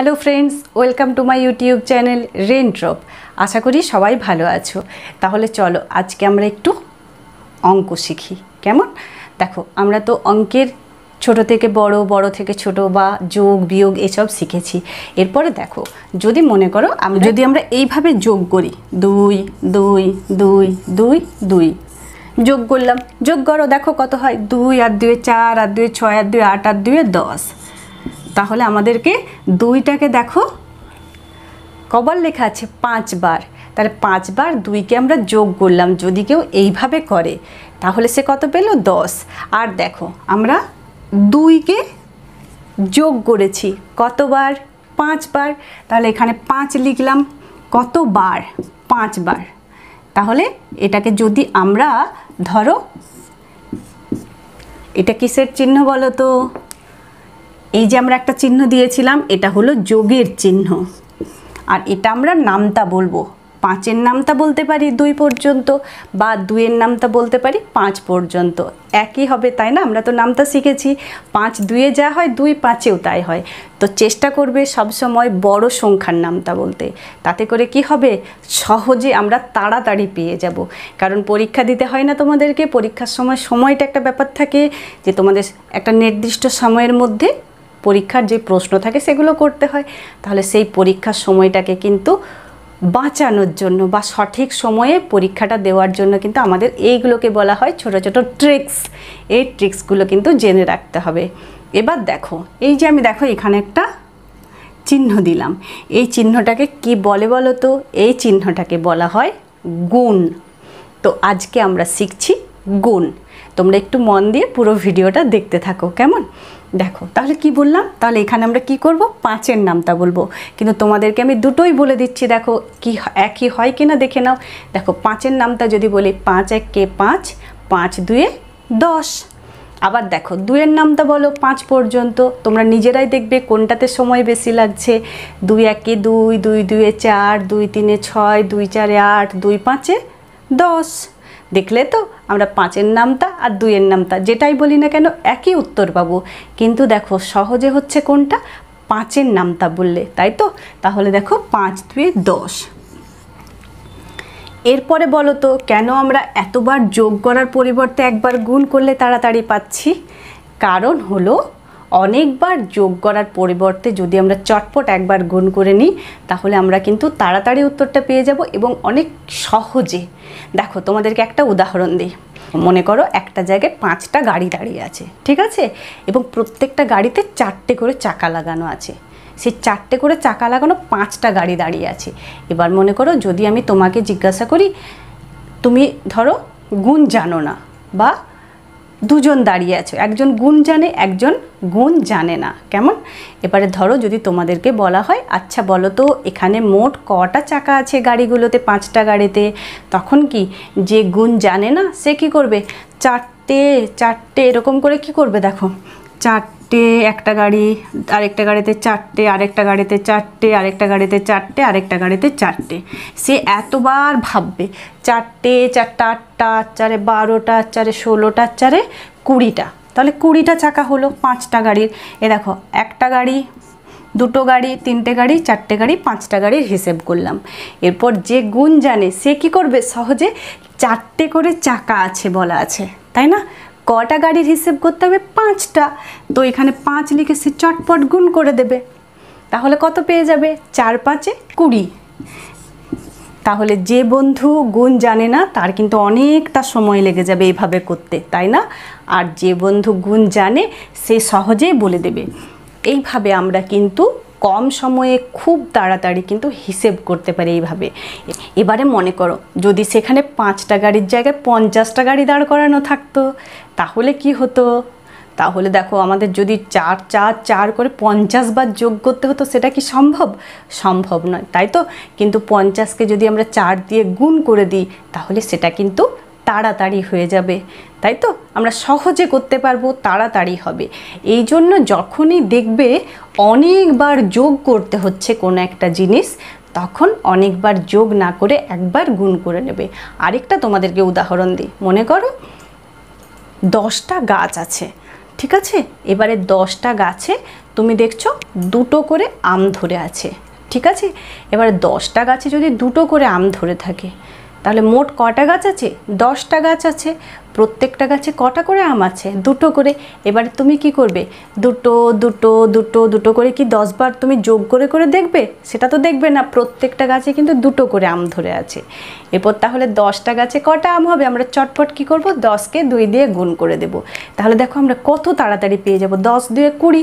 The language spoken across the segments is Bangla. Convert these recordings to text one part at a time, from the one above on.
Hello friends welcome to my YouTube channel rain drop আশা করি সবাই ভালো আছো। তাহলে চলো আজকে আমরা একটু অঙ্ক শিখি। কেমন? দেখো আমরা তো অঙ্কের ছোট থেকে বড় বড় থেকে ছোট বা যোগ বিয়োগ এসব শিখেছি। এরপরে দেখো যদি মনে করো আমরা যদি আমরা এইভাবে যোগ করি দুই দুই দুই দুই দুই যোগ করলাম। যোগ করো দেখো কত হয়? দুই আর দুয়ে চার আর দুয়ে ছয় আর দুয়ে আট আর দুয়ে দশ। তাহলে আমাদেরকে দুইটাকে দেখো। কবার লেখা আছে পাঁচবার। তাহলে পাঁচবার দুইকে আমরা যোগ করলাম, যদি কেউ এইভাবে করে, তাহলে সে কত পেল? দশ। আর দেখো, আমরা দুইকে যোগ করেছি। কতবার? পাঁচবার। তাহলে এখানে পাঁচ লিখলাম। কতবার? পাঁচবার। তাহলে এটাকে যদি আমরা ধরো, এটা কিসের চিহ্ন বলো তো? এই যে আমরা একটা চিহ্ন দিয়েছিলাম, এটা হলো যোগের চিহ্ন। আর এটা আমরা নামতা বলব। পাঁচের নামতা বলতে পারি দুই পর্যন্ত, বা দুইয়ের নামতা বলতে পারি পাঁচ পর্যন্ত। একই হবে, তাই না? আমরা তো নামতা শিখেছি। পাঁচ দুয়ে যা হয়, দুই পাঁচেও তাই হয়। তো চেষ্টা করবে সবসময় বড় সংখ্যার নামতা বলতে। তাতে করে কি হবে? সহজে আমরা তাড়াতাড়ি পেয়ে যাব। কারণ পরীক্ষা দিতে হয় না তোমাদেরকে। পরীক্ষার সময় সময়টা একটা ব্যাপার থাকে যে তোমাদের একটা নির্দিষ্ট সময়ের মধ্যে পরীক্ষার যে প্রশ্ন থাকে সেগুলো করতে হয়। তাহলে সেই পরীক্ষার সময়টাকে কিন্তু বাঁচানোর জন্য বা সঠিক সময়ে পরীক্ষাটা দেওয়ার জন্য কিন্তু আমাদের এইগুলোকে বলা হয় ছোট ছোট ট্রিক্স। এই ট্রিক্সগুলো কিন্তু জেনে রাখতে হবে। এবার দেখো, এই যে আমি দেখো এখানে একটা চিহ্ন দিলাম। এই চিহ্নটাকে কি বলে বলো তো? এই চিহ্নটাকে বলা হয় গুণ। তো আজকে আমরা শিখছি গুণ। তোমরা একটু মন দিয়ে পুরো ভিডিওটা দেখতে থাকো, কেমন? দেখো, তাহলে কি বললাম? তাহলে এখানে আমরা কি করব? পাঁচের নামটা বলব। কিন্তু তোমাদেরকে আমি দুটোই বলে দিচ্ছি, দেখো কি একই হয় কি না দেখে নাও। দেখো, পাঁচের নামটা যদি বলি, পাঁচ এক কে পাঁচ পাঁচ দুয়ে দশ। আবার দেখো, দুইয়ের নামটা বলো, পাঁচ পর্যন্ত। তোমরা নিজেরাই দেখবে কোনটাতে সময় বেশি লাগছে। দুই একে দুই দুই দুয়ে চার, দুই তিনে ছয়, দুই চারে আট, দুই পাঁচে দশ। দেখলে তো আমরা পাঁচের নামটা আর দুইয়ের নামটা যেটাই বলি না কেন, একই উত্তর পাবো। কিন্তু দেখো, সহজে হচ্ছে কোনটা? পাঁচের নামটা বললে, তাই তো? তাহলে দেখো, পাঁচ দুয়ে দশ। এরপরে বলো তো, কেন আমরা এতবার যোগ করার পরিবর্তে একবার গুণ করলে তাড়াতাড়ি পাচ্ছি? কারণ হলো অনেকবার যোগ করার পরিবর্তে যদি আমরা চটপট একবার গুণ করে নিই, তাহলে আমরা কিন্তু তাড়াতাড়ি উত্তরটা পেয়ে যাব এবং অনেক সহজে। দেখো, তোমাদেরকে একটা উদাহরণ দিই। মনে করো একটা জায়গায় পাঁচটা গাড়ি দাঁড়িয়ে আছে, ঠিক আছে? এবং প্রত্যেকটা গাড়িতে চারটে করে চাকা লাগানো আছে। সেই চারটে করে চাকা লাগানো পাঁচটা গাড়ি দাঁড়িয়ে আছে। এবার মনে করো যদি আমি তোমাকে জিজ্ঞাসা করি, তুমি ধরো গুণ জানো না বা দুজন দাঁড়িয়ে আছো। একজন গুণ জানে, একজন গুণ জানে না। কেমন? এবারে ধরো যদি তোমাদেরকে বলা হয় আচ্ছা বলো তো, এখানে মোট কটা চাকা আছে গাড়িগুলোতে, পাঁচটা গাড়িতে? তখন কি যে গুণ জানে না, সে কি করবে? চারটে চারটে, এরকম করে কি করবে দেখো? চারটে একটা গাড়ি, আরেকটা গাড়িতে চারটে, আরেকটা গাড়িতে চারটে, আরেকটা গাড়িতে চারটে, আরেকটা গাড়িতে চারটে। সে এতবার ভাববে, চারটে, চারটা, আটটা আট চারে বারোটা, চারে ষোলোটা, চারে কুড়িটা। তাহলে কুড়িটা চাকা হলো পাঁচটা গাড়ির। এ দেখো, একটা গাড়ি, দুটো গাড়ি, তিনটে গাড়ি, চারটে গাড়ি, পাঁচটা গাড়ির হিসেব করলাম। এরপর যে গুণ জানে, সে কি করবে? সহজে চারটে করে চাকা আছে বলা আছে, তাই না? কটা গাড়ির হিসেব করতে হবে? পাঁচটা। তো এখানে পাঁচ লিখে সে চটপট গুণ করে দেবে। তাহলে কত পেয়ে যাবে? চার পাঁচে কুড়ি। তাহলে যে বন্ধু গুণ জানে না, তার কিন্তু অনেকটা সময় লেগে যাবে এইভাবে করতে, তাই না? আর যে বন্ধু গুণ জানে, সে সহজেই বলে দেবে। এইভাবে আমরা কিন্তু কম সময়ে খুব তাড়াতাড়ি কিন্তু হিসেব করতে পারি এইভাবে। এবারে মনে করো, যদি সেখানে পাঁচটা গাড়ির জায়গায় পঞ্চাশটা গাড়ি দাঁড় করানো থাকতো, তাহলে কি হতো? তাহলে দেখো আমাদের যদি চার চার চার করে পঞ্চাশ বার যোগ করতে হতো, সেটা কি সম্ভব? সম্ভব নয়, তাই তো? কিন্তু পঞ্চাশকে যদি আমরা চার দিয়ে গুণ করে দিই, তাহলে সেটা কিন্তু তাড়াতাড়ি হয়ে যাবে, তাই তো? আমরা সহজে করতে পারব, তাড়াতাড়ি হবে। এই জন্য যখনই দেখবে অনেকবার যোগ করতে হচ্ছে কোনো একটা জিনিস, তখন অনেকবার যোগ না করে একবার গুণ করে নেবে। আরেকটা তোমাদেরকে উদাহরণ দিই। মনে করো, দশটা গাছ আছে, ঠিক আছে? এবারে দশটা গাছে তুমি দেখছ দুটো করে আম ধরে আছে, ঠিক আছে? এবারে দশটা গাছে যদি দুটো করে আম ধরে থাকে তাহলে মোট কটা গাছ আছে? দশটা গাছ আছে। প্রত্যেকটা গাছে কটা করে আম আছে? দুটো করে। এবারে তুমি কি করবে? দুটো দুটো দুটো দুটো করে কি দশবার তুমি যোগ করে করে দেখবে? সেটা তো দেখবে না। প্রত্যেকটা গাছে কিন্তু দুটো করে আম ধরে আছে। এরপর তাহলে দশটা গাছে কটা আম হবে? আমরা চটপট কি করব? দশকে দুই দিয়ে গুণ করে দেব। তাহলে দেখো আমরা কত তাড়াতাড়ি পেয়ে যাব। দশ দুয়ে কুড়ি।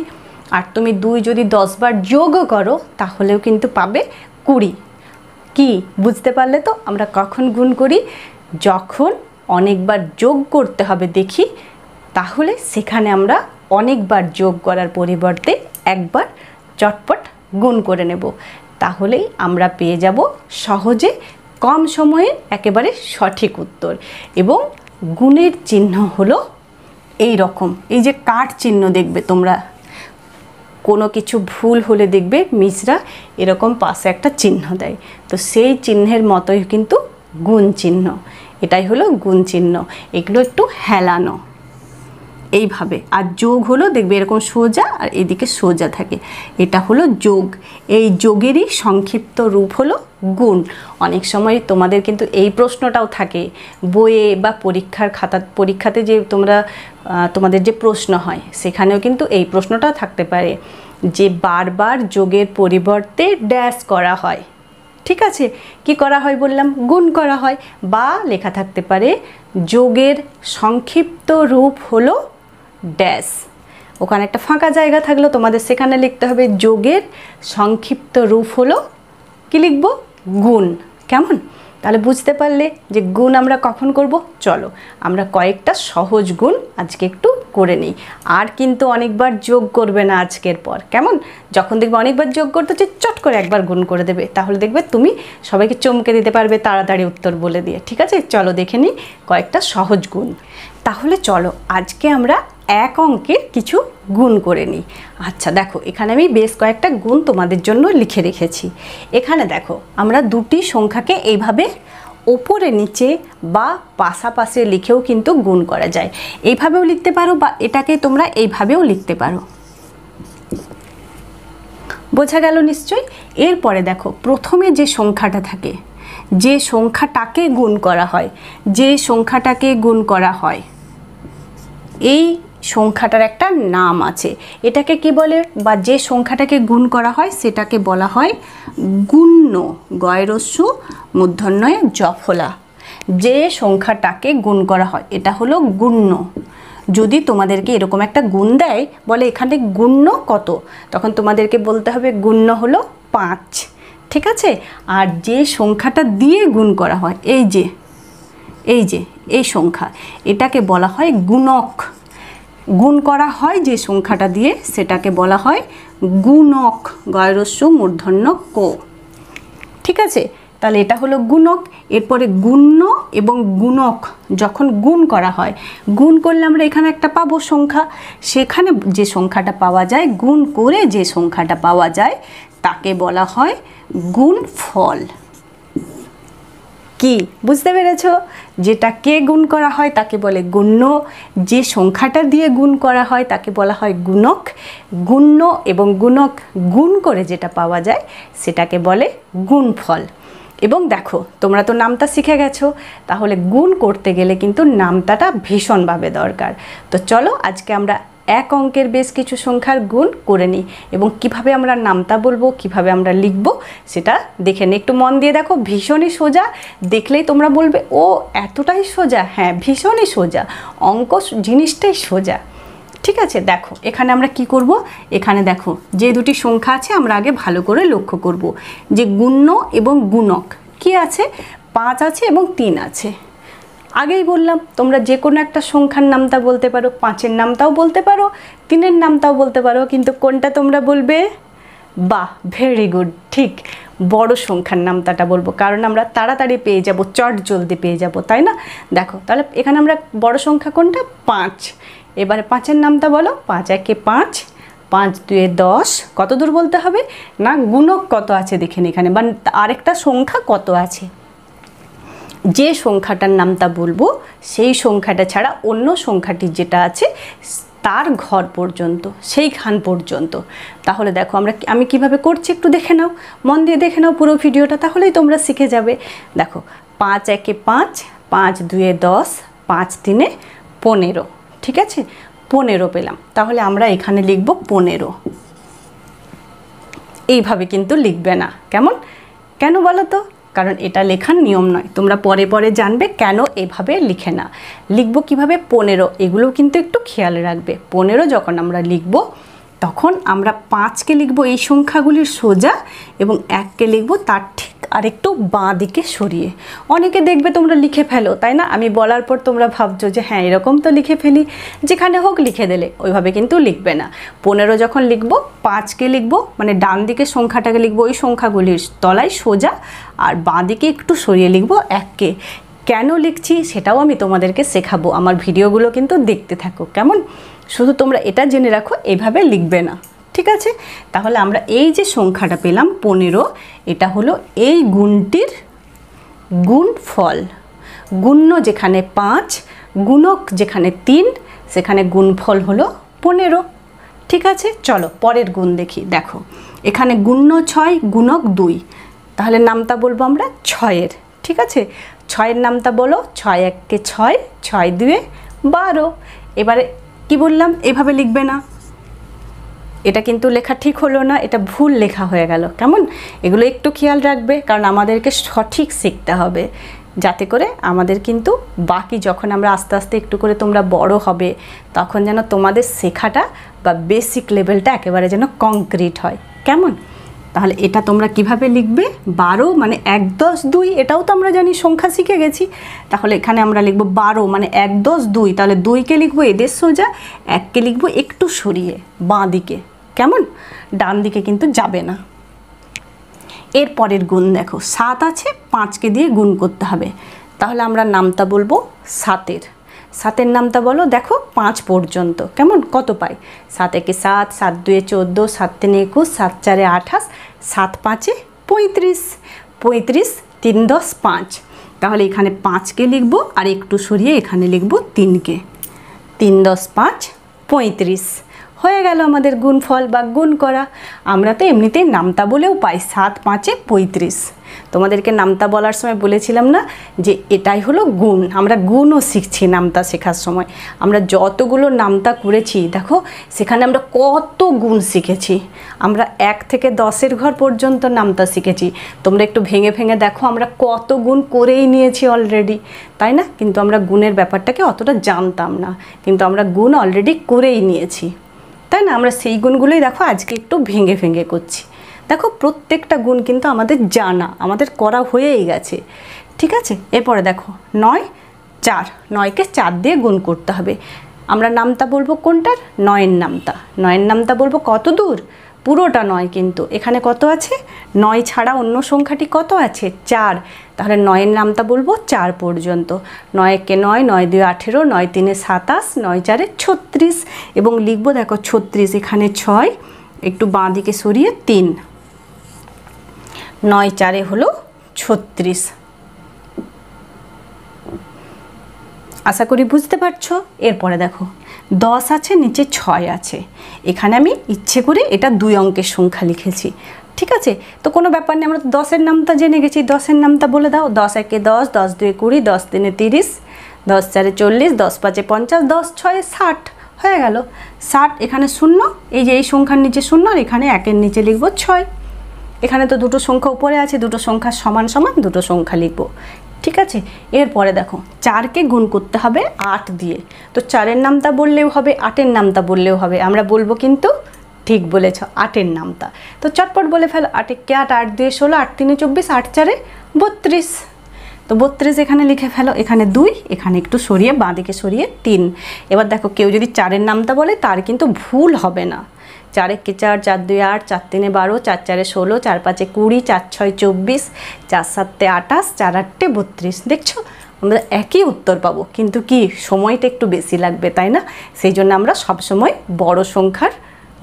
আর তুমি দুই যদি দশবার যোগও করো, তাহলেও কিন্তু পাবে কুড়ি। কি বুঝতে পারলে তো আমরা কখন গুণ করি? যখন অনেকবার যোগ করতে হবে দেখি, তাহলে সেখানে আমরা অনেকবার যোগ করার পরিবর্তে একবার চটপট গুণ করে নেব। তাহলেই আমরা পেয়ে যাব সহজে কম সময়ে একেবারে সঠিক উত্তর। এবং গুণের চিহ্ন হলো এই রকম। এই যে কাঠ চিহ্ন দেখবে তোমরা কোনো কিছু ভুল হলে দেখবে মিসরা এরকম পাশে একটা চিহ্ন দেয়। তো সেই চিহ্নের মতোই কিন্তু গুণ চিহ্ন। এটাই হলো গুণ চিহ্ন। এগুলো একটু হেলানো। এইভাবে। আর যোগ হলো, দেখবে এরকম সোজা আর এদিকে সোজা থাকে। এটা হলো যোগ। এই যোগেরই সংক্ষিপ্ত রূপ হলো গুণ। অনেক সময় তোমাদের কিন্তু এই প্রশ্নটাও থাকে। বইয়ে বা পরীক্ষার খাতা, পরীক্ষাতে যে তোমরা তোমাদের যে প্রশ্ন হয়, সেখানেও কিন্তু এই প্রশ্নটাও থাকতে পারে। যে বারবার যোগের পরিবর্তে ড্যাশ করা হয়। ঠিক আছে? কি করা হয় বললাম? গুণ করা হয়। বা লেখা থাকতে পারে, যোগের সংক্ষিপ্ত রূপ হলো ড্যাশ। ওখানে একটা ফাঁকা জায়গা থাকল তোমাদের সেখানে লিখতে হবে যোগের সংক্ষিপ্ত রূপ হলো, কি লিখব? গুণ। কেমন? তাহলে বুঝতে পারলে যে গুণ আমরা কখন করব? চলো, আমরা কয়েকটা সহজ গুণ আজকে একটু করে নিই। আর কিন্তু অনেকবার যোগ করবে না আজকের পর। কেমন? যখন দেখবে অনেকবার যোগ করতে হচ্ছে, চট করে একবার গুণ করে দেবে। তাহলে দেখবে তুমি সবাইকে চমকে দিতে পারবে তাড়াতাড়ি উত্তর বলে দিয়ে। ঠিক আছে? চলো দেখে নিই কয়েকটা সহজ গুণ। তাহলে চলো, আজকে আমরা এক অঙ্কের কিছু গুণ করে নিই। আচ্ছা দেখো, এখানে আমি বেশ কয়েকটা গুণ তোমাদের জন্য লিখে রেখেছি। এখানে দেখো, আমরা দুটি সংখ্যাকে এইভাবে ওপরে, নিচে বা পাশাপাশি লিখেও কিন্তু গুণ করা যায়। এইভাবেও লিখতে পারো বা এটাকে তোমরা এইভাবেও লিখতে পারো। বোঝা গেল নিশ্চয়ই? এরপরে দেখো, প্রথমে যে সংখ্যাটা থাকে, যে সংখ্যাটাকে গুণ করা হয়, যে সংখ্যাটাকে গুণ করা হয়, এই সংখ্যাটার একটা নাম আছে। এটাকে কি বলে বা যে সংখ্যাটাকে গুণ করা হয় সেটাকে বলা হয় গুণ্য গয়রস্যু মূর্ধন্যয় জফলা। যে সংখ্যাটাকে গুণ করা হয়, এটা হলো গুণ্য। যদি তোমাদেরকে এরকম একটা গুণ দেয়, বলে এখানে গুণ্য কত? তখন তোমাদেরকে বলতে হবে গুণ্য হলো পাঁচ। ঠিক আছে? আর যে সংখ্যাটা দিয়ে গুণ করা হয়, এই যে এই যে, এই সংখ্যা, এটাকে বলা হয় গুণক। গুণ করা হয় যে সংখ্যাটা দিয়ে সেটাকে বলা হয় গুণক, গয়রস্য মূর্ধন্য কো। ঠিক আছে? তাহলে এটা হলো গুণক, এরপরে গুণ্য এবং গুণক যখন গুণ করা হয়, গুণ করলে আমরা এখানে একটা পাবো সংখ্যা। সেখানে যে সংখ্যাটা পাওয়া যায়, গুণ করে যে সংখ্যাটা পাওয়া যায়, তাকে বলা হয় গুণফল। কি? বুঝতে পেরেছ? যেটা কে গুণ করা হয় তাকে বলে গুণ্য। যে সংখ্যাটা দিয়ে গুণ করা হয় তাকে বলা হয় গুণক। গুণ্য এবং গুণক গুণ করে যেটা পাওয়া যায় সেটাকে বলে গুণফল। এবং দেখো, তোমরা তো নামটা শিখে গেছো। তাহলে গুণ করতে গেলে কিন্তু নামতাটা ভীষণভাবে দরকার। তো চলো, আজকে আমরা এক অঙ্কের বেশ কিছু সংখ্যার গুণ করে নিই এবং কীভাবে আমরা নামতা বলব, কীভাবে আমরা লিখব সেটা দেখে নিই। একটু মন দিয়ে দেখো, ভীষণই সোজা। দেখলেই তোমরা বলবে, ও, এতটাই সোজা? হ্যাঁ ভীষণই সোজা। অঙ্ক জিনিসটাই সোজা। ঠিক আছে, দেখো, এখানে আমরা কি করব? এখানে দেখো, যে দুটি সংখ্যা আছে, আমরা আগে ভালো করে লক্ষ্য করব। যে গুণ্য এবং গুণক, কি আছে? পাঁচ আছে এবং তিন আছে। আগেই বললাম, তোমরা যে কোনো একটা সংখ্যার নামটা বলতে পারো, পাঁচের নামটাও বলতে পারো, তিনের নামটাও বলতে পারো, কিন্তু কোনটা তোমরা বলবে? বাহ ভেরি গুড ঠিক, বড় সংখ্যার নামটাটা বলব, কারণ আমরা তাড়াতাড়ি পেয়ে যাব, চট জলদি পেয়ে যাব, তাই না? দেখো, তাহলে এখানে আমরা বড় সংখ্যা কোনটা? পাঁচ, এবারে পাঁচের নামটা বলো, পাঁচ, একে পাঁচ পাঁচ দুয়ে দশ, কত দূর বলতে হবে? না, গুণক কত আছে দেখেন এখানে, বা আরেকটা সংখ্যা কত আছে? যে সংখ্যাটার নামটা বলব, সেই সংখ্যাটা ছাড়া অন্য সংখ্যাটি যেটা আছে, তার ঘর পর্যন্ত সেইখান পর্যন্ত। তাহলে দেখো আমরা আমি কীভাবে করছি একটু দেখে নাও। মন দিয়ে দেখে নাও পুরো ভিডিওটা, তাহলেই তোমরা শিখে যাবে। দেখো, পাঁচ একে পাঁচ পাঁচ দুয়ে দশ, পাঁচ তিনে পনেরো, ঠিক আছে? পনেরো পেলাম। তাহলে আমরা এখানে লিখব পনেরো। এইভাবে কিন্তু লিখবে না। কেমন? কেন বলো তো? কারণ এটা লেখার নিয়ম নয়। তোমরা পরে পরে জানবে কেন এভাবে লিখে না। লিখব কীভাবে? পনেরো। এগুলো কিন্তু একটু খেয়াল রাখবে। পনেরো যখন আমরা লিখব, তখন আমরা পাঁচকে লিখব এই সংখ্যাগুলির সোজা এবং এককে লিখব তার ঠিক আরেকটু বাঁ দিকে সরিয়ে। অনেকে দেখবে তোমরা লিখে ফেলো, তাই না? আমি বলার পর তোমরা ভাবছ যে হ্যাঁ এরকম তো লিখে ফেলি। যেখানে হোক লিখে দিলে, ওইভাবে কিন্তু লিখবে না। পনেরো যখন লিখব, পাঁচকে লিখব মানে ডান দিকে সংখ্যাটাকে লিখব, ওই সংখ্যাগুলির তলায় সোজা, আর বাঁ দিকে একটু সরিয়ে লিখব এককে। কেন লিখছি সেটাও আমি তোমাদেরকে শেখাবো। আমার ভিডিওগুলো কিন্তু দেখতে থাকো, কেমন? শুধু তোমরা এটা জেনে রাখো, এভাবে লিখবে না। ঠিক আছে? তাহলে আমরা এই যে সংখ্যাটা পেলাম পনেরো, এটা হলো এই গুণটির গুণ ফল গুণ্য যেখানে পাঁচ, গুণক যেখানে তিন, সেখানে গুণফল হলো পনেরো। ঠিক আছে? চলো, পরের গুণ দেখি। দেখো, এখানে গুণ্য ছয়, গুণক দুই। তাহলে নামটা বলব আমরা ছয়ের। ঠিক আছে? ছয়ের নামটা বলো, ছয় এককে ছয় ছয় দুয়ে বারো। এবারে কি বললাম? এভাবে লিখবে না। এটা কিন্তু লেখা ঠিক হলো না, এটা ভুল লেখা হয়ে গেল। কেমন? এগুলো একটু খেয়াল রাখবে, কারণ আমাদেরকে সঠিক শিখতে হবে। যাতে করে আমাদের কিন্তু বাকি যখন আমরা আস্তে আস্তে একটু করে তোমরা বড় হবে, তখন যেন তোমাদের শেখাটা বা বেসিক লেভেলটা একেবারে যেন কংক্রিট হয়। কেমন? তাহলে এটা তোমরা কীভাবে লিখবে? বারো মানে এক দশ দুই, এটাও তো আমরা জানি সংখ্যা শিখে গেছি। তাহলে এখানে আমরা লিখব বারো মানে এক দশ দুই, তাহলে দুইকে লিখব এদের সোজা, এককে লিখব একটু সরিয়ে বাঁ দিকে, কেমন? ডান দিকে কিন্তু যাবে না। এর পরের গুণ দেখো, সাত আছে, পাঁচকে দিয়ে গুণ করতে হবে। তাহলে আমরা নামটা বলব সাতের। সাতের নামটা বলো, দেখো, পাঁচ পর্যন্ত, কেমন? কত পাই? সাত একে সাত সাত দুয়ে চোদ্দ, সাত তিনে একুশ, সাত চারে আঠাশ, সাত পাঁচে পঁয়ত্রিশ। পঁয়ত্রিশ, তিন দশ, পাঁচ। তাহলে এখানে পাঁচকে লিখব, আর একটু সরিয়ে এখানে লিখব তিনকে। তিন দশ, পাঁচ পঁয়ত্রিশ হয়ে গেল আমাদের গুণফল বা গুণ করা। আমরা তো এমনিতেই নামতা বলেও পাই, সাত পাঁচে পঁয়ত্রিশ। তোমাদেরকে নামতা বলার সময় বলেছিলাম না যে এটাই হলো গুণ। আমরা গুণও শিখছি নামতা শেখার সময়। আমরা যতগুলো নামতা করেছি, দেখো, সেখানে আমরা কত গুণ শিখেছি। আমরা এক থেকে দশের ঘর পর্যন্ত নামতা শিখেছি। তোমরা একটু ভেঙে ভেঙে দেখো, আমরা কত গুণ করেই নিয়েছি অলরেডি তাই না? কিন্তু আমরা গুণের ব্যাপারটাকে অতটা জানতাম না। কিন্তু আমরা গুণ অলরেডি করেই নিয়েছি। তাই না, আমরা সেই গুণগুলোই দেখো আজকে একটু ভেঙে ভেঙে করছি। দেখো প্রত্যেকটা গুণ কিন্তু আমাদের জানা, আমাদের করা হয়েই গেছে। ঠিক আছে? এরপরে দেখো, নয়, চার, নয়কে চার দিয়ে গুণ করতে হবে। আমরা নামতা বলব কোনটার? নয়ের নামতা। নয়ের নামতা বলব কত দূর? পুরোটা নয় কিন্তু। এখানে কত আছে? নয় ছাড়া অন্য সংখ্যাটি কত আছে? চার। তাহলে নয়ের নামটা বলব চার পর্যন্ত। নয়কে নয় নয় দুই আঠেরো, নয় তিনে সাতাশ, নয় চারে ছত্রিশ এবং লিখব দেখো ছত্রিশ এখানে ছয়, একটু বাঁ দিকে সরিয়ে তিন। নয় চারে হলো ছত্রিশ। আশা করি বুঝতে পারছ? এরপরে দেখো। দশ আছে, নিচে ছয় আছে। এখানে আমি ইচ্ছে করে এটা দুই অঙ্কের সংখ্যা লিখেছি। ঠিক আছে? তো কোনো ব্যাপার নেই, আমরা তো দশের নামটা জেনে গেছি। দশের নামটা বলে দাও। দশ একে দশ দশ দুই কুড়ি, দশ তিনে তিরিশ, দশ চারে চল্লিশ, দশ পাঁচে পঞ্চাশ, দশ ছয়ে ষাট। হয়ে গেল। ষাট এখানে শূন্য, এই যে এই সংখ্যার নিচে শূন্য, আর এখানে একের নিচে লিখব ছয়। এখানে তো দুটো সংখ্যা উপরে আছে, দুটো সংখ্যা সমান সমান দুটো সংখ্যা লিখব। ঠিক আছে? এরপরে দেখো, চারকে গুণ করতে হবে আট দিয়ে। তো চারের নামটা বললেও হবে, আটের নামটা বললেও হবে। আমরা বলব কিন্তু ঠিক বলেছ, আটের নামটা তো চটপট বলে ফেলো, আটে কে আট? আট দিয়ে ষোলো, আট তিনে চব্বিশ, আট চারে বত্রিশ। তো বত্রিশ এখানে লিখে ফেলো, এখানে দুই, এখানে একটু সরিয়ে বাঁদিকে সরিয়ে তিন। এবার দেখো, কেউ যদি চারের নামটা বলে, তার কিন্তু ভুল হবে না। চার একে চার চার দুই আট, চার তিনে বারো, চার চারে ষোলো, চার পাঁচে কুড়ি, চার ছয় চব্বিশ, চার সাতে আঠাশ, চার আটটে বত্রিশ। দেখছ? আমরা একই উত্তর পাবো। কিন্তু কি? সময়টা একটু বেশি লাগবে, তাই না? সেই জন্য আমরা সবসময় বড় সংখ্যার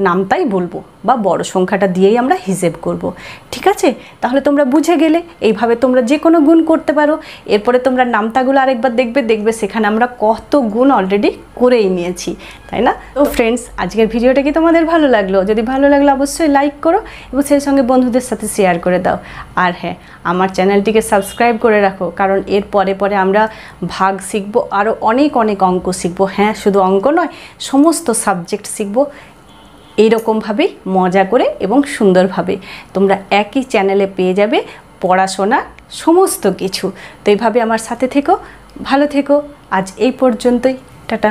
নামটাই বলব বা বড় সংখ্যাটা দিয়েই আমরা হিসেব করব। ঠিক আছে? তাহলে তোমরা বুঝে গেলে। এইভাবে তোমরা যে কোনো গুণ করতে পারো। এরপরে তোমরা নামতাগুলো আরেকবার দেখবে। দেখবে সেখানে আমরা কত গুণ অলরেডি করেই নিয়েছি। তাই না? তো ফ্রেন্ডস আজকের ভিডিওটা কি তোমাদের ভালো লাগল? যদি ভালো লাগল অবশ্যই লাইক করো এবং সেই সঙ্গে বন্ধুদের সাথে শেয়ার করে দাও। আর হ্যাঁ আমার চ্যানেলটিকে সাবস্ক্রাইব করে রাখো। কারণ এর পরে পরে আমরা ভাগ শিখব। আরও অনেক অনেক অঙ্ক শিখব। হ্যাঁ শুধু অঙ্ক নয় সমস্ত সাবজেক্ট শিখব। এইরকমভাবেই মজা করে এবং সুন্দরভাবে তোমরা একই চ্যানেলে পেয়ে যাবে পড়াশোনা সমস্ত কিছু। তো এইভাবে আমার সাথে থেকো, ভালো থেকো। আজ এই পর্যন্তই। টাটা।